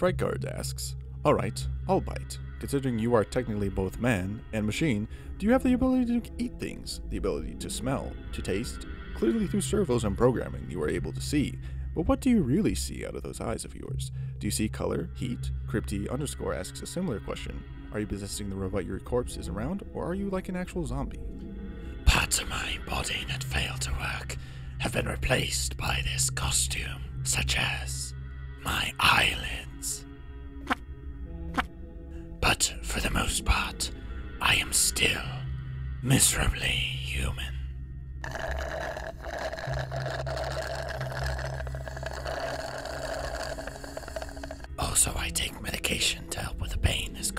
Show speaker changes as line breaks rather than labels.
Frightguard asks, Alright, I'll bite. Considering you are technically both man and machine, do you have the ability to eat things, the ability to smell, to taste? Clearly, through servos and programming, you are able to see. But what do you really see out of those eyes of yours? Do you see color, heat? Crypty underscore asks a similar question. Are you possessing the robot your corpse is around, or are you like an actual zombie?
Parts of my body that fail to work have been replaced by this costume, such as my eyelids. But for the most part, I am still miserably human. Also, I take medication to help with the pain costume